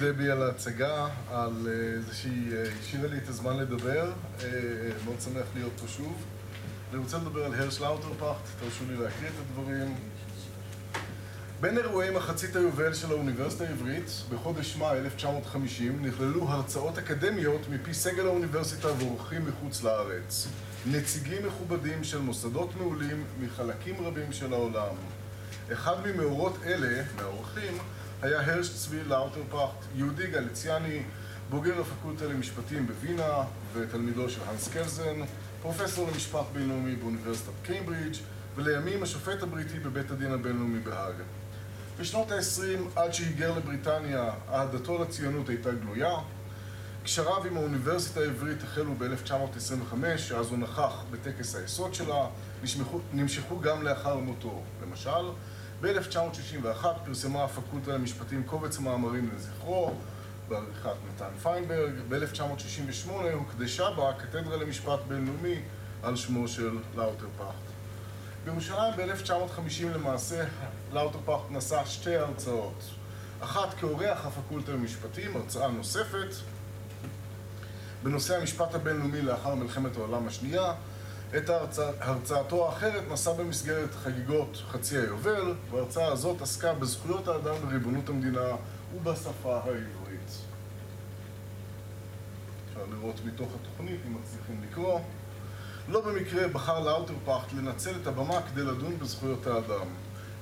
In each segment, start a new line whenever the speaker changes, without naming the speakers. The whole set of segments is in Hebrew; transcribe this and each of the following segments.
דבי על ההצגה, על זה שהיא השאירה לי את הזמן לדבר, מאוד שמח להיות פה שוב. אני רוצה לדבר על הרש לאוטרפאכט, תרשו לי להקריא את הדברים. בין אירועי מחצית היובל של האוניברסיטה העברית, בחודש מאי 1950, נכללו הרצאות אקדמיות מפי סגל האוניברסיטה ואורחים מחוץ לארץ. נציגים מכובדים של מוסדות מעולים מחלקים רבים של העולם. אחד ממאורות אלה, מהאורחים, היה הרש צבי לאוטרפאכט, יהודי גליציאני, בוגר הפקולטה למשפטים בווינה ותלמידו של האנס קלזן, פרופסור למשפט בינלאומי באוניברסיטת קיימברידג' ולימים השופט הבריטי בבית הדין הבינלאומי בהאג. בשנות ה-20, עד שהיגר לבריטניה, אהדתו לציונות הייתה גלויה. קשריו עם האוניברסיטה העברית החלו ב-1925, שאז הוא נכח בטקס היסוד שלה, נמשכו גם לאחר מותו. למשל, ב-1961 פרסמה הפקולטה למשפטים קובץ מאמרים לזכרו, בעריכת נתן פיינברג. ב-1968 הוקדשה בה קתדרה למשפט בינלאומי על שמו של לאוטרפאכט. בירושלים ב-1950 למעשה לאוטרפאכט נשא שתי הרצאות. אחת כאורח הפקולטה למשפטים, הרצאה נוספת בנושא המשפט הבינלאומי לאחר מלחמת העולם השנייה. את הרצא, הרצאתו האחרת נשא במסגרת חגיגות חצי היובל, וההרצאה הזאת עסקה בזכויות האדם וריבונות המדינה ובשפה העברית. אפשר לראות מתוך התוכנית אם מצליחים לקרוא. לא במקרה בחר לאוטרפאכט לנצל את הבמה כדי לדון בזכויות האדם.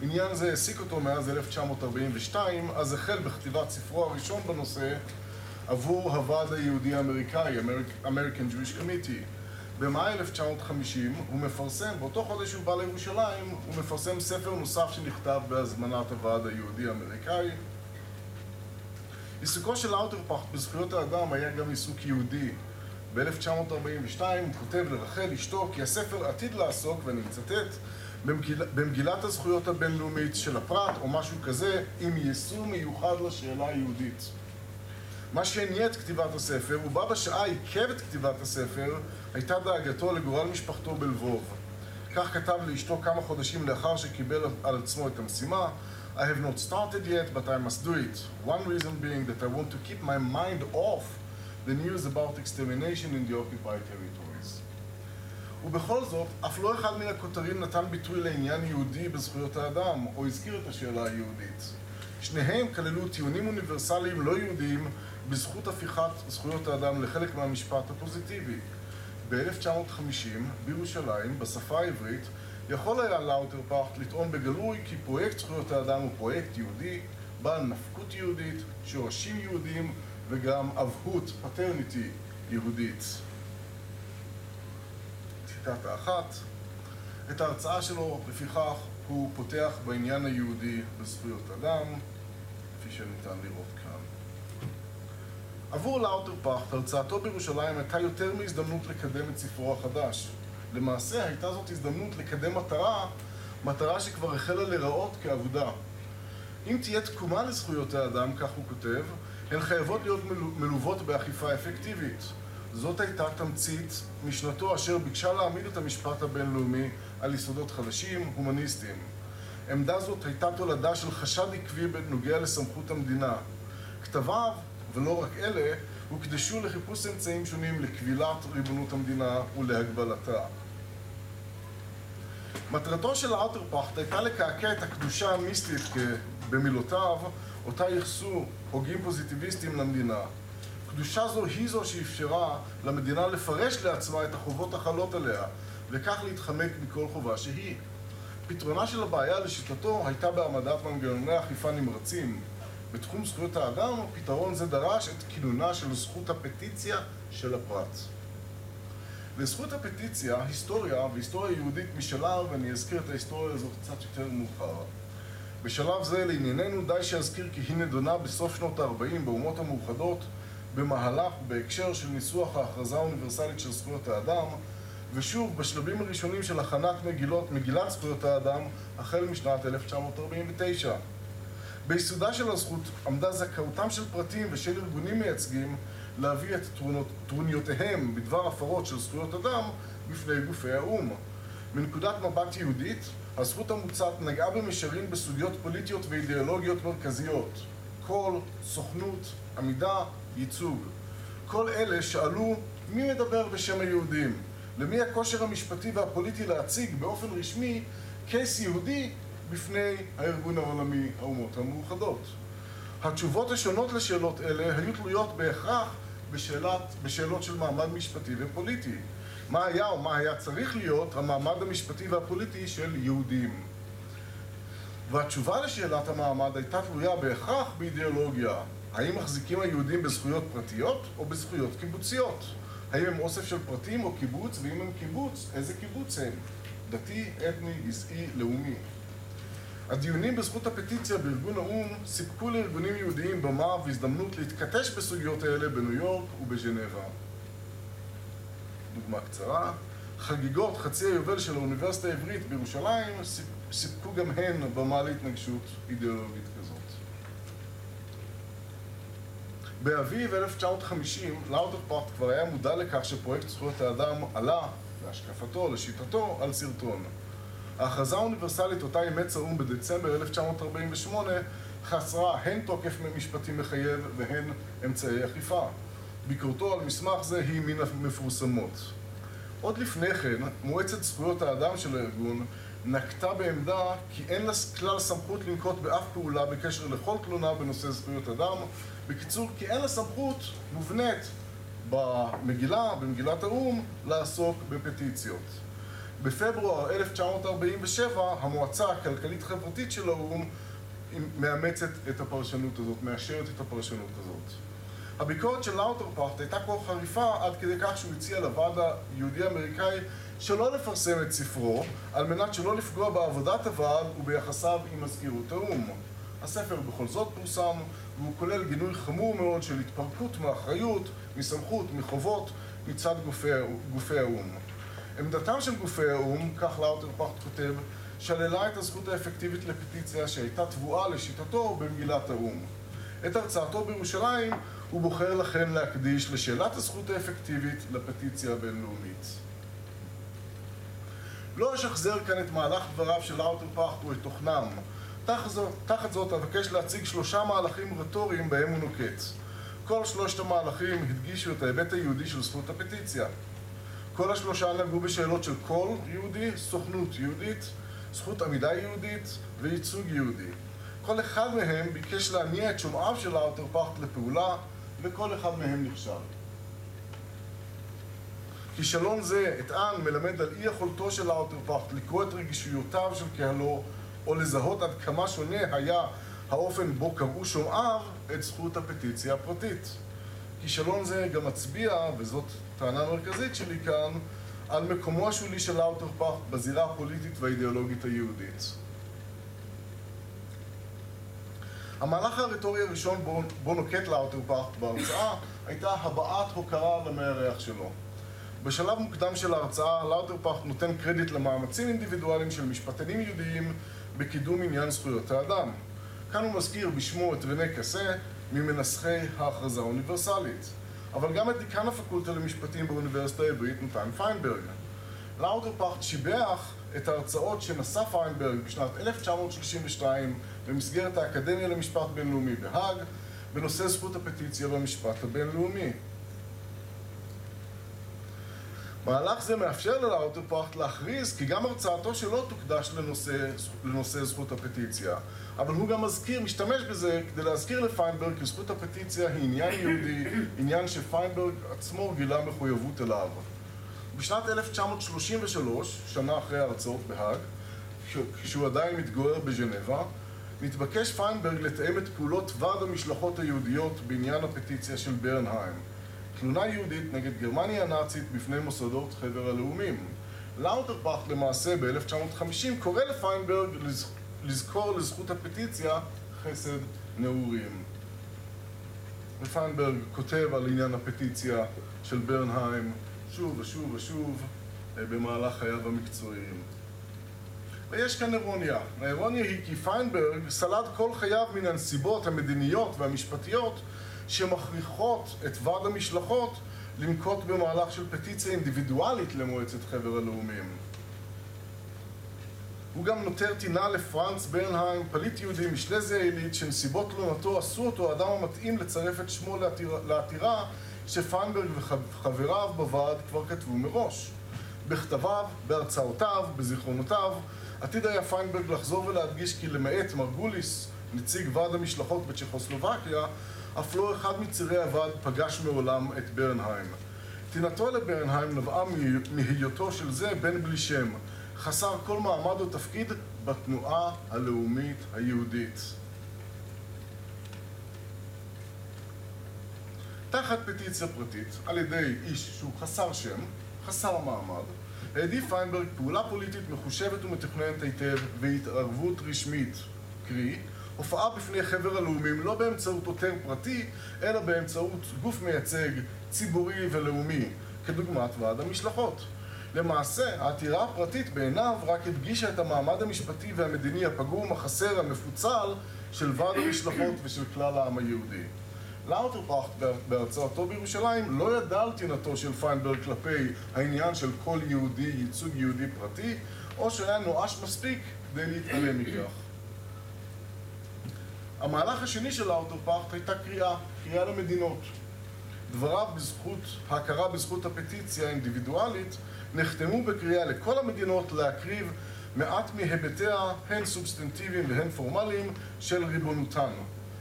עניין זה העסיק אותו מאז 1942, אז החל בכתיבת ספרו הראשון בנושא עבור הוועד היהודי האמריקאי, American Jewish Committee. במאי 1950 הוא מפרסם, באותו חודש שהוא בא לירושלים, הוא מפרסם ספר נוסף שנכתב בהזמנת הוועד היהודי האמריקאי. עיסוקו של לאוטרפאכט בזכויות האדם היה גם עיסוק יהודי. ב-1942 הוא כותב לרחל אשתו כי הספר עתיד לעסוק, ואני מצטט, במגיל... במגילת הזכויות הבינלאומית של הפרט או משהו כזה, עם יישום מיוחד לשאלה היהודית. מה שהניע את כתיבת הספר, ובה בשעה עיכב את כתיבת הספר, הייתה דאגתו לגורל משפחתו בלבוב. כך כתב לאשתו כמה חודשים לאחר שקיבל על עצמו את המשימה I have not started yet, but I must do it. One reason being that I want to keep my mind off the news about extermination in the occupied territories. ובכל זאת, אף לא אחד מן הכותרים נתן ביטוי לעניין יהודי בזכויות האדם, או הזכיר את השאלה היהודית. שניהם כללו טיעונים אוניברסליים לא יהודיים בזכות הפיכת זכויות האדם לחלק מהמשפט הפוזיטיבי. ב-1950, בירושלים, בשפה העברית, יכול היה לאוטרפאכט לטעון בגלוי כי פרויקט זכויות האדם הוא פרויקט יהודי, בעל נפקות יהודית, שורשים יהודים וגם אבהות, paternity, יהודית. ציטטה אחת, את ההרצאה שלו, לפיכך, הוא פותח בעניין היהודי בזכויות אדם, כפי שניתן לראות כאן. עבור לאוטרפאכט, הרצאתו בירושלים הייתה יותר מהזדמנות לקדם את ספרו החדש. למעשה הייתה זאת הזדמנות לקדם מטרה, מטרה שכבר החלה להיראות כעבודה. אם תהיה תקומה לזכויות האדם, כך הוא כותב, הן חייבות להיות מלוות באכיפה אפקטיבית. זאת הייתה תמצית משנתו אשר ביקשה להעמיד את המשפט הבינלאומי על יסודות חדשים, הומניסטיים. עמדה זאת הייתה תולדה של חשד עקבי בנוגע לסמכות המדינה. כתביו, ולא רק אלה, הוקדשו לחיפוש אמצעים שונים לכבילת ריבונות המדינה ולהגבלתה. מטרתו של ארטרפאכט הייתה לקעקע את הקדושה המיסטית במילותיו, אותה ייחסו הוגים פוזיטיביסטים למדינה. קדושה זו היא זו שאפשרה למדינה לפרש לעצמה את החובות החלות עליה, וכך להתחמק מכל חובה שהיא. פתרונה של הבעיה לשיטתו הייתה בהעמדת מנגנוני אכיפה נמרצים. בתחום זכויות האדם, פתרון זה דרש את כינונה של זכות הפטיציה של הפרט. לזכות הפטיציה, היסטוריה והיסטוריה יהודית משלה, ואני אזכיר את ההיסטוריה הזאת קצת יותר מאוחר. בשלב זה, לענייננו, די שאזכיר כי היא נדונה בסוף שנות ה-40 באומות המאוחדות, במהלך, בהקשר של ניסוח ההכרזה האוניברסלית של זכויות האדם, ושוב, בשלבים הראשונים של הכנת מגילות, מגילת זכויות האדם, החל משנת 1949. ביסודה של הזכות עמדה זכאותם של פרטים ושל ארגונים מייצגים להביא את טרוניותיהם בדבר הפרות של זכויות אדם בפני גופי האו"ם. מנקודת מבט יהודית, הזכות המוצעת נגעה במישרין בסוגיות פוליטיות ואידיאולוגיות מרכזיות. קול, סוכנות, עמידה, ייצוג. כל אלה שאלו מי מדבר בשם היהודים? למי הכושר המשפטי והפוליטי להציג באופן רשמי קייס יהודי בפני הארגון העולמי האומות המאוחדות? התשובות השונות לשאלות אלה היו תלויות בהכרח בשאלות של מעמד משפטי ופוליטי. מה היה או מה היה צריך להיות המעמד המשפטי והפוליטי של יהודים. והתשובה לשאלת המעמד הייתה תלויה בהכרח באידיאולוגיה. האם מחזיקים היהודים בזכויות פרטיות או בזכויות קיבוציות? האם הם אוסף של פרטים או קיבוץ, ואם הם קיבוץ, איזה קיבוץ הם? דתי, אתני, גזעי, לאומי. הדיונים בזכות הפטיציה בארגון האו"ם סיפקו לארגונים יהודיים במה והזדמנות להתכתש בסוגיות האלה בניו יורק ובז'נבה. דוגמה קצרה, חגיגות חצי היובל של האוניברסיטה העברית בירושלים סיפקו גם הן במה להתנגשות אידיאולוגית כזאת. באביב 1950, לאוטרפארט כבר היה מודע לכך שפרויקט זכויות האדם עלה, להשקפתו, לשיטתו, על סרטון. ההכרזה האוניברסלית אותה אימץ האו"ם בדצמבר 1948 חסרה הן תוקף משפטי מחייב והן אמצעי אכיפה. ביקורתו על מסמך זה היא מן המפורסמות. עוד לפני כן, מועצת זכויות האדם של הארגון נקטה בעמדה כי אין לה כלל סמכות לנקוט באף פעולה בקשר לכל תלונה בנושא זכויות אדם. בקיצור, כי אין לה סמכות מובנית במגילה, במגילת האו"ם, לעסוק בפטיציות. בפברואר 1947 המועצה הכלכלית-חברתית של האו"ם מאמצת את הפרשנות הזאת, מאשרת את הפרשנות הזאת. הביקורת של לאוטרפארט הייתה כה חריפה עד כדי כך שהוא הציע לוועד היהודי-אמריקאי שלא לפרסם את ספרו על מנת שלא לפגוע בעבודת הוועד וביחסיו עם מזכירות האו"ם. הספר בכל זאת פורסם והוא כולל גינוי חמור מאוד של התפרקות מאחריות, מסמכות, מחובות מצד גופי, גופי האו"ם. עמדתם של גופי האו"ם, כך לאוטרפארט כותב, שללה את הזכות האפקטיבית לפטיציה שהייתה תבואה לשיטתו במגילת האו"ם. את הרצאתו בירושלים הוא בוחר לכן להקדיש לשאלת הזכות האפקטיבית לפטיציה הבינלאומית. לא אשחזר כאן את מהלך דבריו של לאוטרפארט ואת תוכנם. תחת זאת אבקש להציג שלושה מהלכים רטוריים בהם הוא נוקט. כל שלושת המהלכים הדגישו את ההיבט היהודי של זכות הפטיציה. כל השלושה נגעו בשאלות של קול יהודי, סוכנות יהודית, זכות עמידה יהודית וייצוג יהודי. כל אחד מהם ביקש להניע את שומעיו של האוטרפארט לפעולה, וכל אחד מהם נכשל. כישלון זה, אטען, מלמד על אי יכולתו של האוטרפארט לקרוא את רגישויותיו של קהלו, או לזהות עד כמה שונה היה האופן בו קראו שומעיו את זכות הפטיציה הפרטית. כישלון זה גם מצביע, וזאת טענה מרכזית שלי כאן, על מקומו השולי של לאוטרפארט בזירה הפוליטית והאידיאולוגית היהודית. המהלך הרטורי הראשון בו, בו נוקט לאוטרפארט בהרצאה הייתה הבעת הוקרה למארח שלו. בשלב מוקדם של ההרצאה, לאוטרפארט נותן קרדיט למאמצים אינדיבידואליים של משפטנים יהודיים בקידום עניין זכויות האדם. כאן הוא מזכיר בשמו את רנה קסן, ממנסחי ההכרזה האוניברסלית. אבל גם את דיקן הפקולטה למשפטים באוניברסיטה העברית, נתן פיינברג. לאוטרפאכט שיבח את ההרצאות שנשא פיינברג בשנת 1932 במסגרת האקדמיה למשפט בינלאומי בהאג, בנושא זכות הפטיציה והמשפט הבינלאומי. מהלך זה מאפשר ללאוטרפאכט להכריז כי גם הרצאתו שלו תוקדש לנושא, לנושא זכות הפטיציה. אבל הוא גם מזכיר, משתמש בזה כדי להזכיר לפיינברג כי זכות הפטיציה היא עניין יהודי, עניין שפיינברג עצמו גילה מחויבות אליו. בשנת 1933, שנה אחרי ההרצאות בהאג, כשהוא עדיין מתגורר בז'נבה, נתבקש פיינברג לתאם את פעולות ועד המשלחות היהודיות בעניין הפטיציה של ברנהיים. תלונה יהודית נגד גרמניה הנאצית בפני מוסדות חבר הלאומים. לאוטרפארט למעשה ב-1950 קורא לפיינברג לזכור לזכות הפטיציה חסד נעורים. ופיינברג כותב על עניין הפטיציה של ברנהיים שוב ושוב ושוב אה, במהלך חייו המקצועיים. ויש כאן אירוניה. האירוניה היא כי פיינברג סלד כל חייו מן הנסיבות המדיניות והמשפטיות שמכריחות את ועד המשלחות לנקוט במהלך של פטיציה אינדיבידואלית למועצת חבר הלאומים. הוא גם נותר טינה לפרנץ ברנהיים, פליט יהודי משלזיה העילית, שנסיבות תלונתו עשו אותו האדם המתאים לצרף את שמו לעתירה שפיינברג וחבריו בוועד כבר כתבו מראש. בכתביו, בהרצאותיו, בזיכרונותיו, עתיד היה פיינברג לחזור ולהדגיש כי למעט מרגוליס, נציג ועד המשלחות בצ'כוסלובקיה, אף לא אחד מצירי הוועד פגש מעולם את ברנהיים. תינתו לברנהיים נבעה מהיותו של זה בן בלי שם, חסר כל מעמד או תפקיד בתנועה הלאומית היהודית. תחת פטיציה פרטית, על ידי איש שהוא חסר שם, חסר מעמד, העדיף פיינברג פעולה פוליטית מחושבת ומתכננת היטב והתערבות רשמית, קרי, הופעה בפני חבר הלאומים לא באמצעות עותר פרטי, אלא באמצעות גוף מייצג, ציבורי ולאומי, כדוגמת ועד המשלחות. למעשה, העתירה הפרטית בעיניו רק הדגישה את המעמד המשפטי והמדיני הפגום, החסר, המפוצל של ועד המשלחות ושל כלל העם היהודי. לאוטרפאכט בהרצאתו בירושלים לא ידע על טינתו של פיינברג כלפי העניין של כל יהודי, ייצוג יהודי פרטי, או שהיה נואש מספיק כדי להתעלם מכך. המהלך השני של לאוטרפאכט הייתה קריאה, קריאה למדינות. דבריו בזכות, ההכרה בזכות הפטיציה האינדיבידואלית נחתמו בקריאה לכל המדינות להקריב מעט מהיבטיה, הן סובסטנטיביים והן פורמליים, של ריבונותן.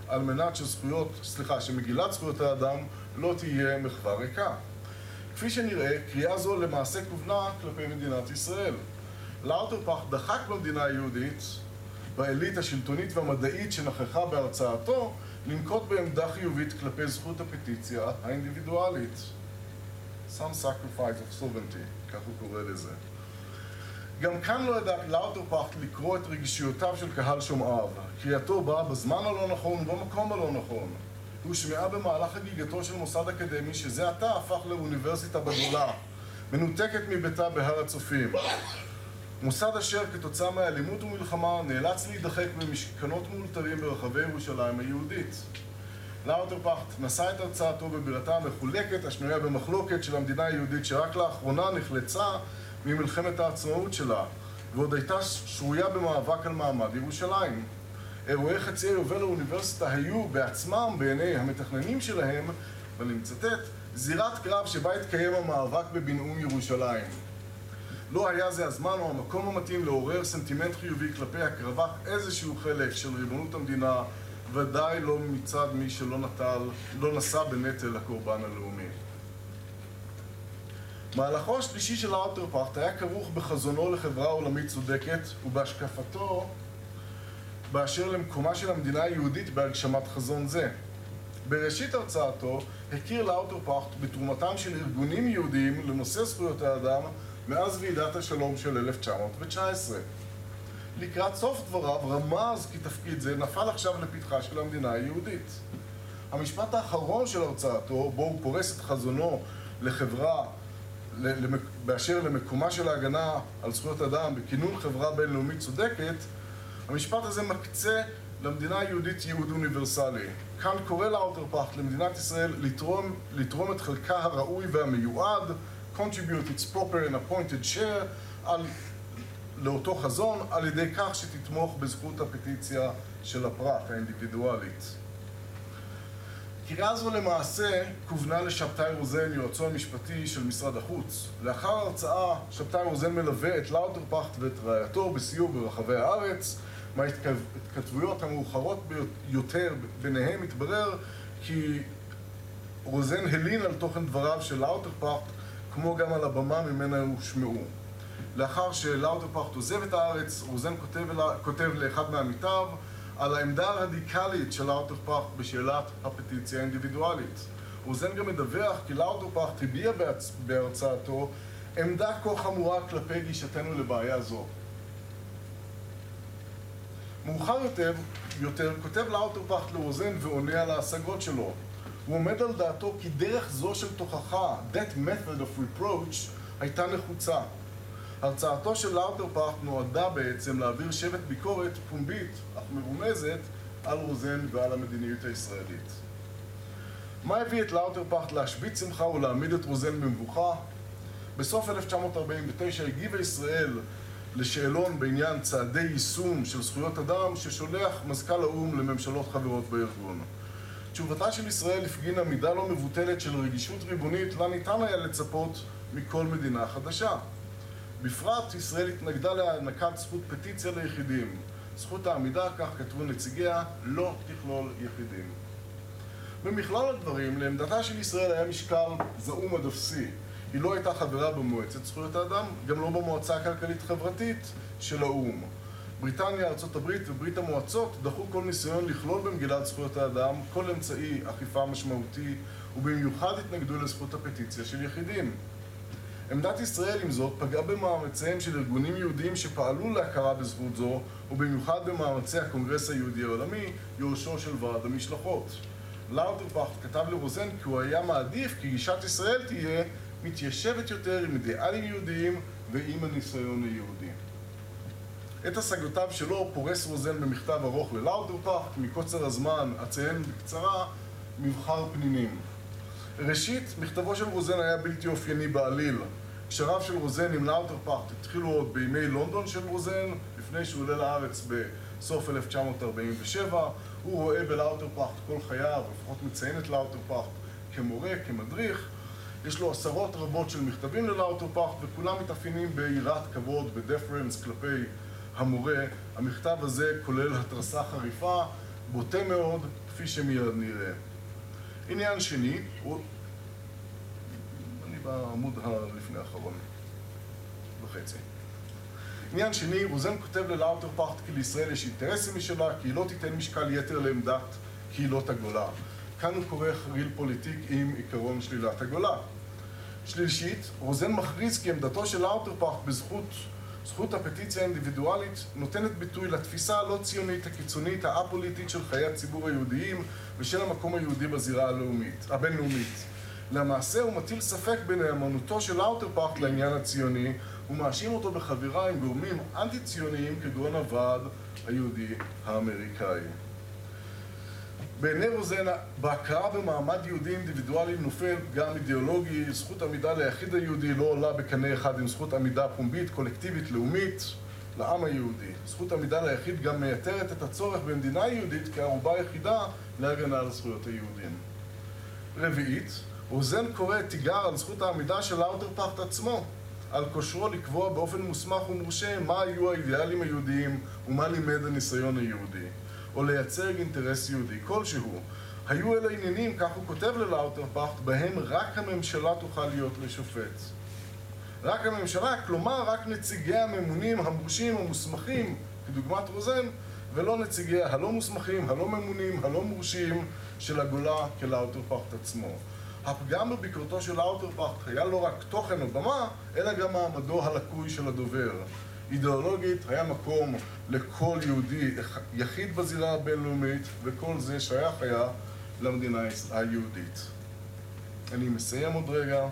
על מנת שזכויות, סליחה, שמגילת זכויות האדם לא תהיה מחווה ריקה. כפי שנראה, קריאה זו למעשה כוונה כלפי מדינת ישראל. לאוטרפח דחק במדינה היהודית, באליט השלטונית והמדעית שנכחה בהרצאתו, לנקוט בעמדה חיובית כלפי זכות הפטיציה האינדיבידואלית. Some sacrifice of sovereignty, כך הוא קורא לזה. גם כאן לא ידע לאוטרפאכט לקרוא את רגישויותיו של קהל שומעיו. קריאתו באה בזמן הלא נכון ובמקום הלא נכון. הושמעה במהלך חגיגתו של מוסד אקדמי שזה עתה הפך לאוניברסיטה בגולה, מנותקת מביתה בהר הצופים. מוסד אשר כתוצאה מאלימות ומלחמה נאלץ להידחק במשכנות מאולתרים ברחבי ירושלים היהודית. לאוטרפאכט נשא את הרצאתו בבירתה המחולקת, השנויה במחלוקת של המדינה היהודית שרק לאחרונה נחלצה ממלחמת העצמאות שלה, ועוד הייתה שרויה במאבק על מעמד ירושלים. אירועי חצי היובל לאוניברסיטה היו בעצמם, בעיני המתכננים שלהם, ואני מצטט, זירת קרב שבה התקיים המאבק בבינאום ירושלים. לא היה זה הזמן או המקום המתאים לעורר סנטימנט חיובי כלפי הקרבת איזשהו חלק של ריבונות המדינה, ודאי לא מצד מי שלא נטל, לא נשא בנטל הקורבן הלאומי. מהלכו השלישי של האוטרפאכט היה כרוך בחזונו לחברה עולמית צודקת ובהשקפתו באשר למקומה של המדינה היהודית בהגשמת חזון זה. בראשית הרצאתו הכיר לאוטרפאכט בתרומתם של ארגונים יהודיים לנושא זכויות האדם מאז ועידת השלום של 1919. לקראת סוף דבריו רמז כי תפקיד זה נפל עכשיו לפתחה של המדינה היהודית. המשפט האחרון של הרצאתו, בו הוא פורס את חזונו לחברה באשר למקומה של ההגנה על זכויות אדם בכינון חברה בינלאומית צודקת, המשפט הזה מקצה למדינה היהודית ייעוד אוניברסלי. כאן קורא לאוטרפאכט למדינת ישראל לתרום, לתרום את חלקה הראוי והמיועד, contribute its proper and appointed share, על, לאותו חזון, על ידי כך שתתמוך בזכות הפטיציה של הפרט האינדיבידואלית. קריאה זו למעשה כוונה לשבתאי רוזן, יועצו המשפטי של משרד החוץ. לאחר ההרצאה, שבתאי רוזן מלווה את לאוטרפאכט ואת רעייתו בסיור ברחבי הארץ. מההתכתבויות המאוחרות ביותר ביניהם התברר כי רוזן הלין על תוכן דבריו של לאוטרפאכט כמו גם על הבמה ממנה הושמעו. לאחר שלאוטרפאכט עוזב את הארץ, רוזן כותב, לאחד מעמיתיו על העמדה הרדיקלית של לאוטרפאכט בשאלת הפטיציה האינדיבידואלית. רוזן גם מדווח כי לאוטרפאכט הביע בהרצאתו עמדה כה חמורה כלפי גישתנו לבעיה זו. מאוחר יותר, יותר כותב לאוטרפאכט לרוזן ועונה על ההשגות שלו. הוא עומד על דעתו כי דרך זו של תוכחה, that method of reproach, הייתה נחוצה. הרצאתו של לאוטרפאכט נועדה בעצם להעביר שבט ביקורת פומבית, אך מרומזת, על רוזן ועל המדיניות הישראלית. מה הביא את לאוטרפאכט להשבית שמחה ולהעמיד את רוזן במבוכה? בסוף 1949 הגיבה ישראל לשאלון בעניין צעדי יישום של זכויות אדם ששולח מזכ"ל האו"ם לממשלות חברות בארגון. תשובתה של ישראל הפגינה מידה לא מבוטלת של רגישות ריבונית לה ניתן היה לצפות מכל מדינה חדשה. בפרט ישראל התנגדה להענקת זכות פטיציה ליחידים. זכות העמידה, כך כתבו נציגיה, לא תכלול יחידים. במכלול הדברים, לעמדתה של ישראל היה משקל זעום עד אפסי. היא לא הייתה חברה במועצת זכויות האדם, גם לא במועצה הכלכלית-חברתית של האו"ם. בריטניה, ארה"ב וברית המועצות דחו כל ניסיון לכלול במגילת זכויות האדם כל אמצעי אכיפה משמעותי ובמיוחד התנגדו לזכות הפטיציה של יחידים. עמדת ישראל עם זאת פגעה במאמציהם של ארגונים יהודיים שפעלו להכרה בזכות זו ובמיוחד במאמצי הקונגרס היהודי העולמי, יורשו של ועד המשלחות. לאוטרפאכט כתב לרוזן כי הוא היה מעדיף כי גישת ישראל תהיה מתיישבת יותר עם אידיאלים יהודיים ועם הניסיון היהודי. את השגותיו שלו פורס רוזן במכתב ארוך ללאוטרפאכט, מקוצר הזמן אציין בקצרה מבחר פנינים. ראשית, מכתבו של רוזן היה בלתי אופייני בעליל. קשריו של רוזן עם לאוטרפאכט התחילו עוד בימי לונדון של רוזן, לפני שהוא עולה לארץ בסוף 1947. הוא רואה בלאוטרפאכט כל חייו, לפחות מציין את לאוטרפאכט כמורה, כמדריך. יש לו עשרות רבות של מכתבים ללאוטרפאכט וכולם מתאפיינים ביראת כבוד, בדפרנס כלפי המורה. המכתב הזה כולל התרסה חריפה, בוטה מאוד, כפי שמיד נראה. עניין שני, הוא... אני בעמוד הלפני האחרון, וחצי. עניין שני, רוזן כותב ללאוטרפאכט כי לישראל יש אינטרסים משלה, כי היא לא תיתן משקל יתר לעמדת קהילות הגולה. כאן הוא כורך ריאל פוליטיק עם עיקרון שלילת הגולה. שלישית, רוזן מכריז כי עמדתו של לאוטרפאכט בזכות זכות הפטיציה האינדיבידואלית נותנת ביטוי לתפיסה הלא ציונית הקיצונית האפוליטית של חיי הציבור היהודיים ושל המקום היהודי בזירה הלאומית, הבינלאומית. למעשה הוא מטיל ספק בנאמנותו של לאוטרפאכט לעניין הציוני ומאשים אותו בחבירה עם גורמים אנטי-ציוניים כגון הוועד היהודי האמריקאי. בעיני רוזנה, בהכרה במעמד יהודי אינדיבידואלי נופל גם אידיאולוגי, זכות עמידה ליחיד היהודי לא עולה בקנה אחד עם זכות עמידה פומבית, קולקטיבית, לאומית, לעם היהודי. זכות עמידה ליחיד גם מייתרת את הצורך במדינה יהודית כערובה יחידה להגנה על זכויות היהודים. רביעית, רוזן קורא תיגר על זכות העמידה של לאוטרפאכט עצמו, על כושרו לקבוע באופן מוסמך ומורשה מה היו האידיאלים היהודיים ומה לימד הניסיון היהודי. או לייצג אינטרס יהודי כלשהו. היו אלה עניינים, כך הוא כותב ללאוטרפאכט, בהם רק הממשלה תוכל להיות לשופט. רק הממשלה, כלומר רק נציגי הממונים המורשים המוסמכים, כדוגמת רוזן, ולא נציגי הלא מוסמכים, הלא ממונים, הלא מורשים של הגולה כלאוטרפאכט עצמו. הפגם בביקורתו של לאוטרפאכט היה לא רק תוכן או במה, אלא גם מעמדו הלקוי של הדובר. אידיאולוגית היה מקום לכל יהודי יחיד בזירה הבינלאומית וכל זה שייך היה למדינה היהודית. אני מסיים עוד רגע.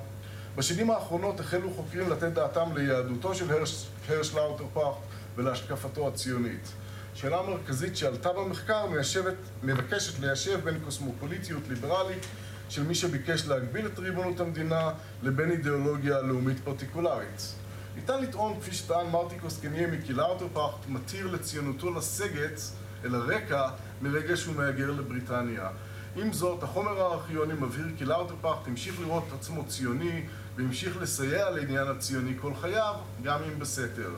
בשנים האחרונות החלו חוקרים לתת דעתם ליהדותו של הרש, לאוטרפאכט ולהשקפתו הציונית. שאלה מרכזית שעלתה במחקר מיישבת, מבקשת ליישב בין קוסמופוליטיות ליברלית של מי שביקש להגביל את ריבונות המדינה לבין אידיאולוגיה לאומית פרטיקולרית. ניתן לטעון, כפי שטען מרטי קוסקניאמי, כי לאוטרפאכט מתיר לציונותו לסגת אל הרקע מרגע שהוא מהגר לבריטניה. עם זאת, החומר הארכיוני מבהיר כי לאוטרפאכט המשיך לראות את עצמו ציוני והמשיך לסייע לעניין הציוני כל חייו, גם אם בסתר.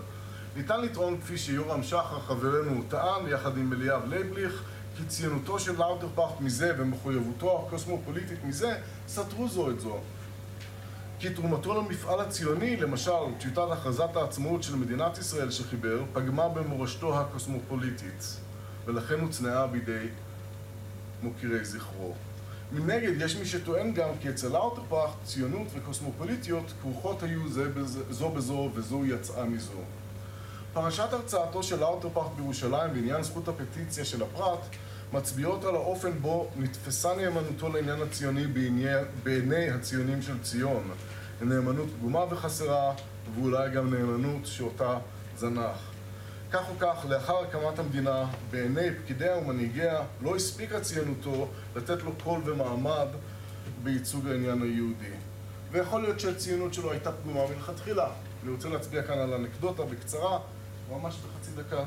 ניתן לטעון, כפי שיורם שחר חברנו טען, יחד עם אליאב לייבליך, כי ציונותו של לאוטרפאכט מזה ומחויבותו הקוסמופוליטית מזה סתרו זו את זו. כי תרומתו למפעל הציוני, למשל טיוטת הכרזת העצמאות של מדינת ישראל שחיבר, פגמה במורשתו הקוסמופוליטית, ולכן הוצנעה בידי מוקירי זכרו. מנגד, יש מי שטוען גם כי אצל לאוטרפאכט ציונות וקוסמופוליטיות כרוכות היו זו בזו וזו יצאה מזו. פרשת הרצאתו של לאוטרפאכט בירושלים בעניין זכות הפטיציה של הפרט מצביעות על האופן בו נתפסה נאמנותו לעניין הציוני בעיני, בעיני הציונים של ציון. נאמנות פגומה וחסרה, ואולי גם נאמנות שאותה זנח. כך או כך, לאחר הקמת המדינה, בעיני פקידיה ומנהיגיה, לא הספיקה ציונותו לתת לו קול ומעמד בייצוג העניין היהודי. ויכול להיות שהציונות שלו הייתה פגומה מלכתחילה. אני רוצה להצביע כאן על אנקדוטה בקצרה. ממש בחצי דקה.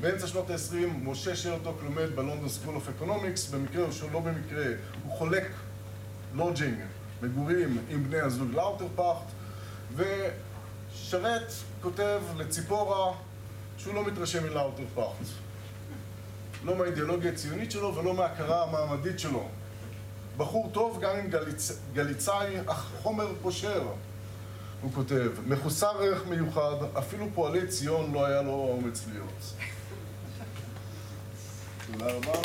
באמצע שנות ה-20 משה שרתוק לומד בלונדון סקול אוף אקונומיקס, במקרה או שלא במקרה הוא חולק lodging, מגורים עם בני הזוג לאוטרפאכט, ושרת כותב לציפורה שהוא לא מתרשם מלאוטרפאכט. לא מהאידיאולוגיה הציונית שלו ולא מההכרה המעמדית שלו. בחור טוב גם עם גליצ... גליצאי, אך חומר פושר. הוא כותב, מחוסר ערך מיוחד, אפילו פועלי ציון לא היה לו אומץ להיות. Let.